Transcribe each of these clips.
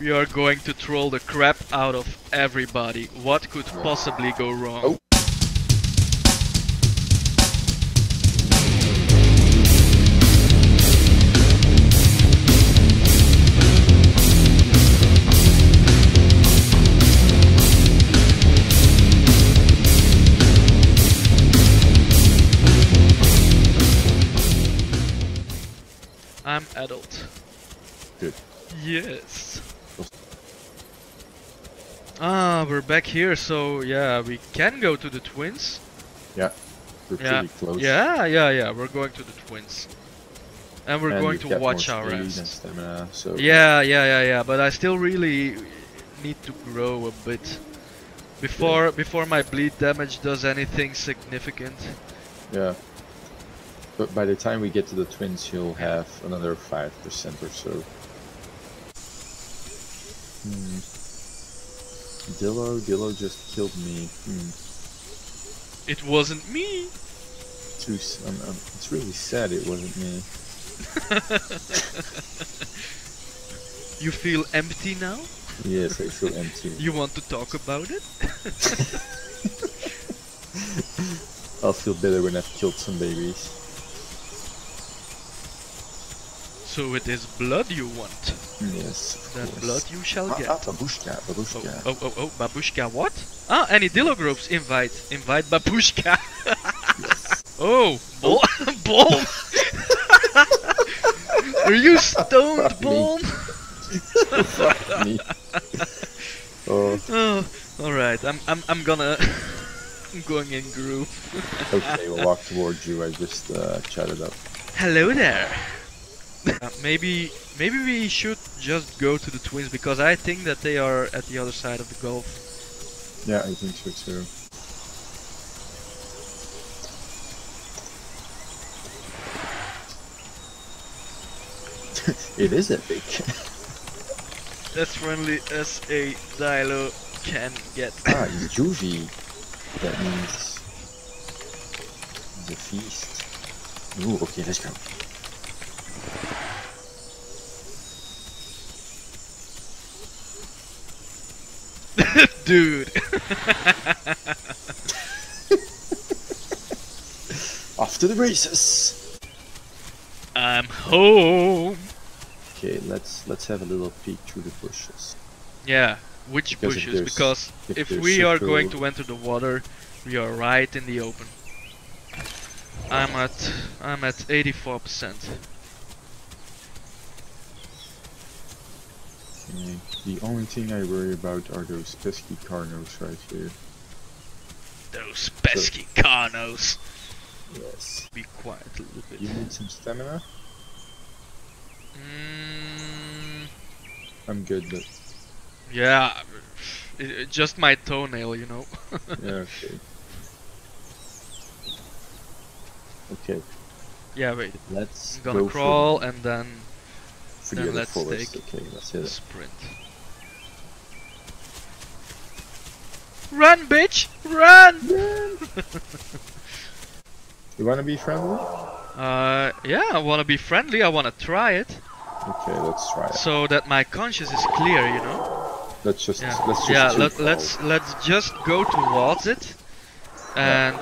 We are going to troll the crap out of everybody. What could possibly go wrong? Oh. I'm adult. Good. Yes. Ah, we're back here, so yeah, we can go to the twins. Yeah. We're Yeah. pretty close. Yeah, yeah, yeah, we're going to the twins. And we're And going to watch our asses. stamina, so Yeah, yeah, yeah, yeah, but I still really need to grow a bit. Before before my bleed damage does anything significant. yeah. But by the time we get to the twins, you'll have another five percent or so. Hmm. Dilo, Dilo just killed me. Hmm. It wasn't me. Too. s- Um, um, it's really sad it wasn't me. You feel empty now? Yes, I feel empty. You want to talk about it? I'll feel better when I've killed some babies. So it is blood you want. Yes. of Then course. blood you shall Ah, get. ah, babushka, Oh, babushka. oh, oh, oh, babushka, what? Ah, any Dilo groups invite. Invite babushka. oh, bol Bolm. Are you stoned, Fuck me. Bolm? Fuck me. Oh, Oh, alright, I'm, I'm, I'm gonna... I'm going in group. okay, we'll walk towards you. I just uh, chatted up. Hello there. Uh, maybe, maybe we should just go to the twins because I think that they are at the other side of the gulf. Yeah, I think so too. it is epic. As friendly as a Dilo can get. ah, it's Juvie. That means the feast. Ooh, okay, let's go. Dude. Off to the races. I'm home. Okay, let's let's have a little peek through the bushes. Yeah, which Because bushes? there's- Because if if we are going to enter the water, we are right in the open. I'm at I'm at 84%. Okay, The only thing I worry about are those pesky carnos right here. Those pesky carnos. Yes. Be quiet a little bit. You need some stamina? Mm, I'm good, but yeah, it, it- just my toenail, you know. yeah, okay. Okay, yeah, wait. let's I'm gonna go crawl and then then let's forest. take Okay, let's hit it. sprint. Run, bitch! Run! You wanna be friendly? Uh, yeah, I wanna be friendly. I wanna try it Okay, let's try it. so that my conscience is clear, you know. Let's just Yeah, let's just yeah. let, let's, let's just go towards it, and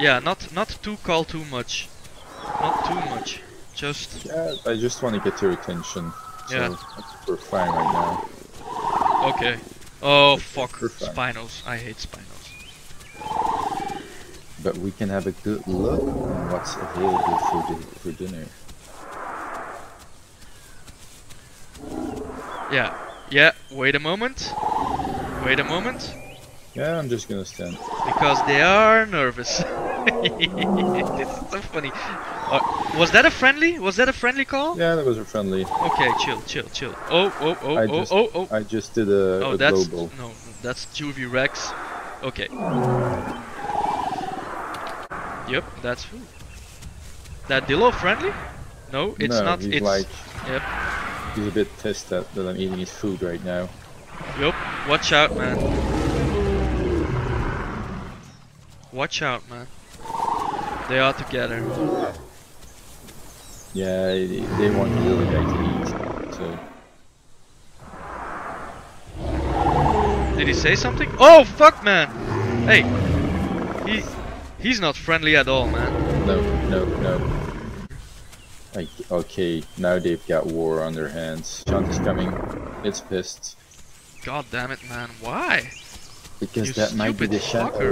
yeah, not not too call too much, not too much. Just Yeah, I just want to get your attention. So Yeah. We're fine right now. okay. Oh fuck, spinos. I hate spinos. But we can have a good look on what's available for di- for dinner. Yeah, yeah. Wait a moment. Wait a moment. Yeah, I'm just gonna stand. Because they are nervous. this is so funny. Uh, was that a friendly? Was that a friendly call? Yeah, that was a friendly. Okay, chill, chill, chill. Oh, oh, oh, I oh, just- oh, oh. I just did a, Oh, a that's global. no, that's Juvie Rex. Okay. Yep, that's food. That Dilo friendly? No, it's no, not. He's It's like yep, he's a bit pissed that, that I'm eating his food right now. yep. Watch out, man. Watch out, man. They are together. Yeah, they, they want the other guy to eat. So Did he say something? Oh fuck, man! Hey, he he's not friendly at all, man. No, no, no. Like, okay, now they've got war on their hands. Shant is coming. It's pissed. God damn it, man! Why? Because You that might be the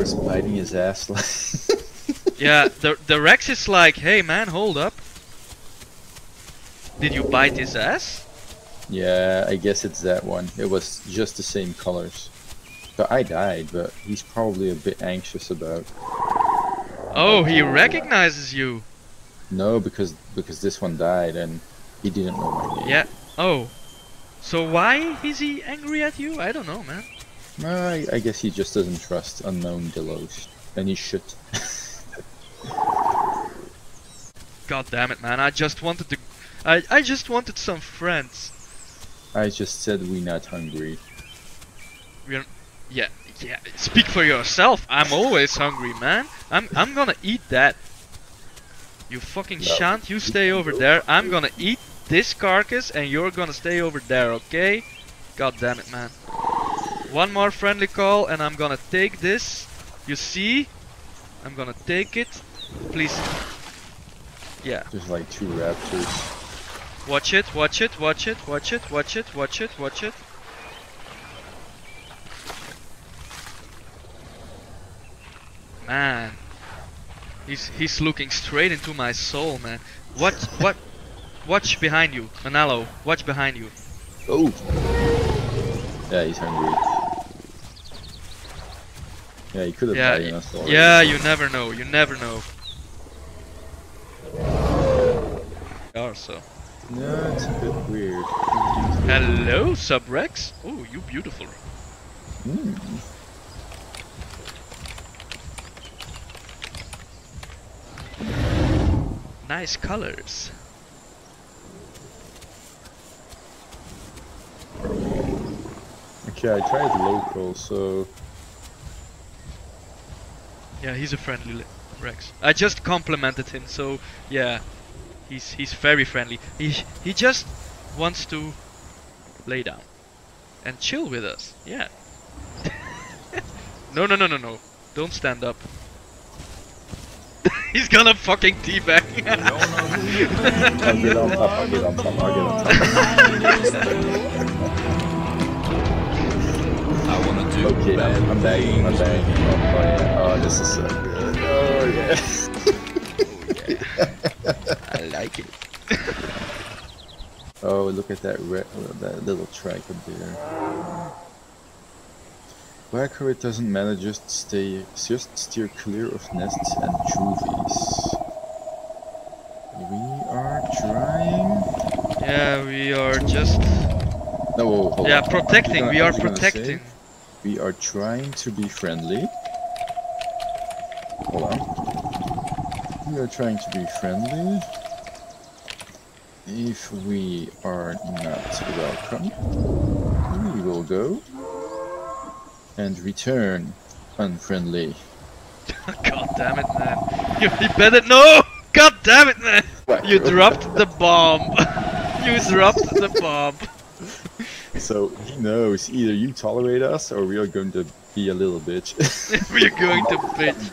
is biting his ass. Yeah, the the Rex is like, hey man, hold up. Did you bite his ass? Yeah, I guess it's that one. It was just the same colors. So I died, but he's probably a bit anxious about. Oh, he recognizes you. No, because because this one died and he didn't know my name. Yeah. Oh. So why is he angry at you? I don't know, man. I, I guess he just doesn't trust unknown Dilos, and he should. God damn it, man! I just wanted to. I I just wanted some friends. I just said we're not hungry. We're. Yeah, yeah. Speak for yourself. I'm always hungry, man. I'm I'm gonna eat that. You fucking No. shan't. You stay over there. I'm gonna eat this carcass, and you're gonna stay over there, okay? God damn it, man. One more friendly call, and I'm gonna take this. You see? I'm gonna take it. Please. Yeah. There's like two raptors. Watch it, watch it, watch it, watch it, watch it, watch it, watch it. Man. He's he's looking straight into my soul, man. Watch what watch behind you, Manalo. Watch behind you. Oh! Yeah, he's hungry. Yeah, he could have Yeah, us already. Yeah, you never know, you never know. Are so. No, it's a bit weird. Hello, Subrex. Oh, you beautiful. Hmm. Nice colors. Okay, I tried local, so Yeah, he's a friendly Rex. I just complimented him, so yeah, he's he's very friendly. He he just wants to lay down and chill with us. Yeah. no, no, no, no, no. Don't stand up. he's gonna fucking teabag. I wanna do Okay, bad I'm, I'm back, I'm things back. with you. Oh, yeah. oh, this is so good. Oh, yeah. Oh, I like it. Oh, look at that re oh, that little track up there. Wacko it doesn't manage just stay just steer clear of nests and juvies. We are trying. Yeah, we are just No, whoa, hold yeah on. protecting. I We are was say, protecting. we are trying to be friendly. Hold on. We are trying to be friendly. If we are not welcome, we will go and return unfriendly. God damn it, man. You, you better no! God damn it, man! You dropped the bomb. you dropped the bomb. So he knows either you tolerate us or we are going to be a little bitch. We're going to bitch.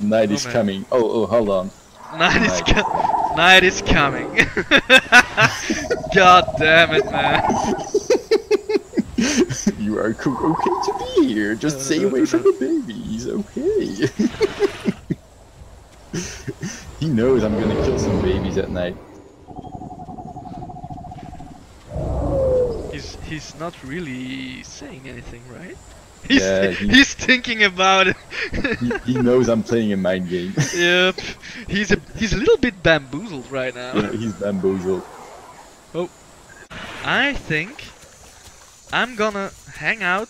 Night Oh, is man. coming. Oh, oh, hold on. Night is Night. co- Night is coming. God damn it, man. you are okay to be here. Just No, stay no, away no, from the babies, okay? he knows I'm gonna kill some babies at night. He's he's not really saying anything, right? He's Yeah, he- he's thinking about it. He, he knows I'm playing a mind game. yep. He's a he's a little bit bamboozled right now. Yeah, He's bamboozled. Oh. I think I'm gonna hang out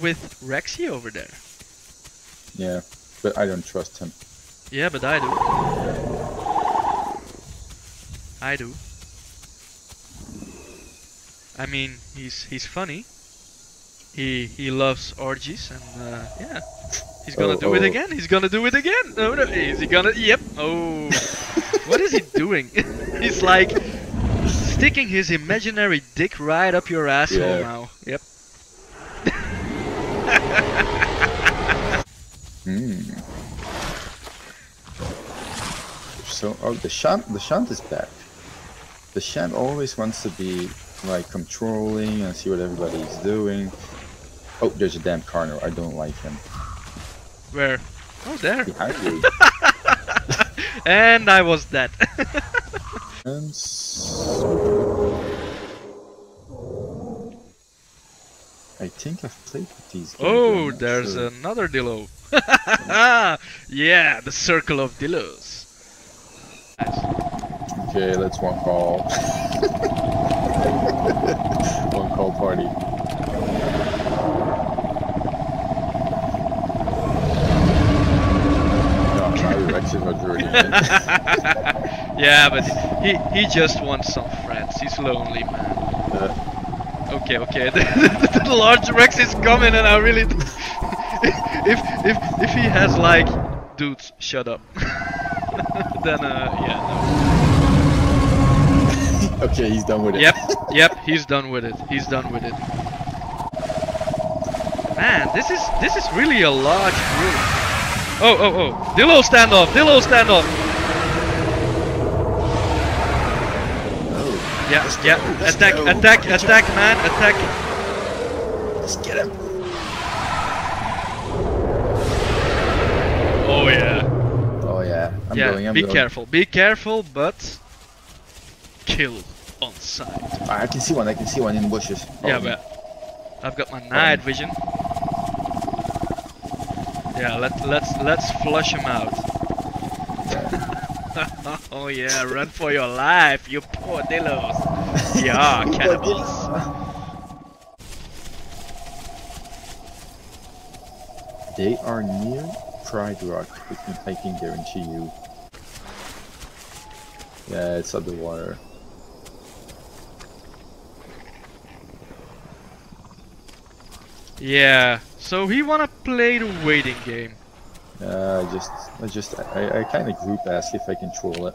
with Rexy over there. Yeah, but I don't trust him. Yeah, but I do. I do. I mean, he's he's funny. He he loves orgies and uh, yeah, he's gonna Oh, do it oh. again. He's gonna do it again. No, no, is he gonna? Yep. Oh, what is he doing? he's like sticking his imaginary dick right up your asshole Yeah. now. Yep. Hmm. So, oh, the shant, the shant is back. The shant always wants to be like controlling and see what everybody's doing. Oh, there's a damn Carno. I don't like him. Where? Oh, there. Behind you. and I was dead. and I think I've played with these. games, oh, there's sure. another Dilo. yeah, the circle of Dilos. Nice. Okay, let's walk call. one call party. No, my Rex is majority. man. yeah, but he he just wants some friends. He's lonely, man. Uh, Okay, okay. The, the large Rex is coming, and I really. if if if he has like, dudes, shut up. then uh, yeah. okay, he's done with it. Yep, yep. He's done with it. He's done with it. Man, this is this is really a large group. Oh oh oh! Dilo standoff! Dilo standoff! Oh, Yeah Let's yeah. go, Attack go. attack attack man attack! let's get him. Oh yeah. Oh yeah, I'm yeah. going. I'm be going. careful. Be careful, but kill on sight. Ah, I can see one. I can see one in the bushes. Yeah, Oh, but I've got my night vision. Yeah, let let's let's flush him out. oh yeah, run for your life, you poor dilos. yeah, cannibals. They are near Pride Rock. I can, I can guarantee you. Yeah, it's underwater. Yeah, so he wanna play the waiting game. Uh, I just, I just, I, I kind of group ask if I control it.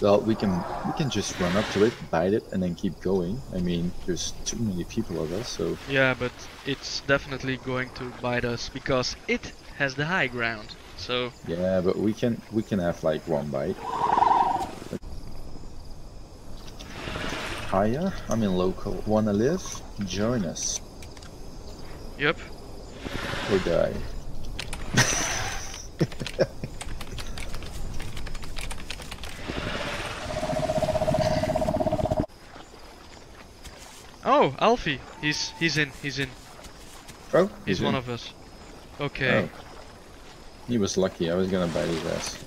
Well, we can, we can just run up to it, bite it, and then keep going. I mean, there's too many people of us, so Yeah, but it's definitely going to bite us because it has the high ground. So yeah. But we can, we can have like one bite. Hiya, I'm in local. Wanna live? Join us yep. or die. Oh, Alfie, he's he's in, he's in. Oh, He's in. one of us. Okay. Oh. He was lucky. I was gonna bite his ass.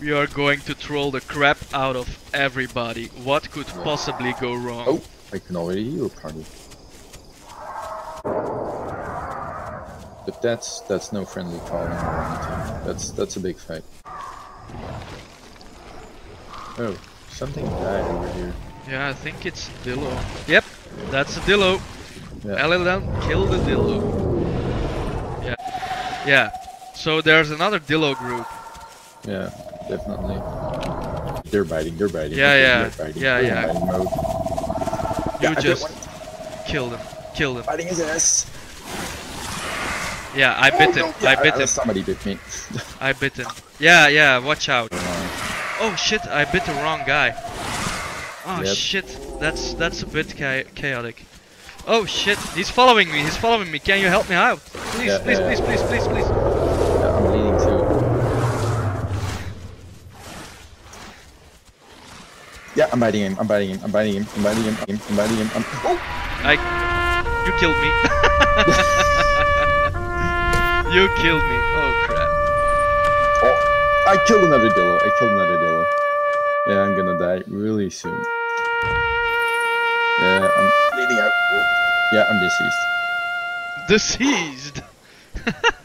We are going to troll the crap out of everybody. What could possibly go wrong? Oh, I can already hear a party. But that's that's no friendly anything. That's that's a big fight. Oh, something died over here. Yeah, I think it's Dilo. Yep, that's a Dilo. Yeah. LLM, kill the Dilo. Yeah. Yeah. So there's another Dilo group. Yeah, definitely. They're biting. They're biting. Yeah, yeah, they're biting. yeah, They're yeah. biting mode. You Yeah, just one. kill them. Kill them. biting his ass. Yeah, I bit him. Oh, Yeah, I bit uh, him. Somebody bit me. I bit him. Yeah, yeah, watch out. Oh shit, I bit the wrong guy. Oh Yep. shit, that's that's a bit cha chaotic. Oh shit, he's following me, he's following me. Can you help me out? Please, Yeah, please, yeah, please, please, please, please. yeah, I'm bleeding too. Yeah, I'm biting him. I'm biting him. I'm biting him. I'm biting him. I'm biting him. I'm... Oh! I, you killed me. you killed me. Crap. I killed another Dilo. I killed another Dilo. Yeah, I'm gonna die really soon. Yeah, I'm bleeding out. Yeah, I'm deceased. Deceased.